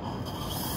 ああ。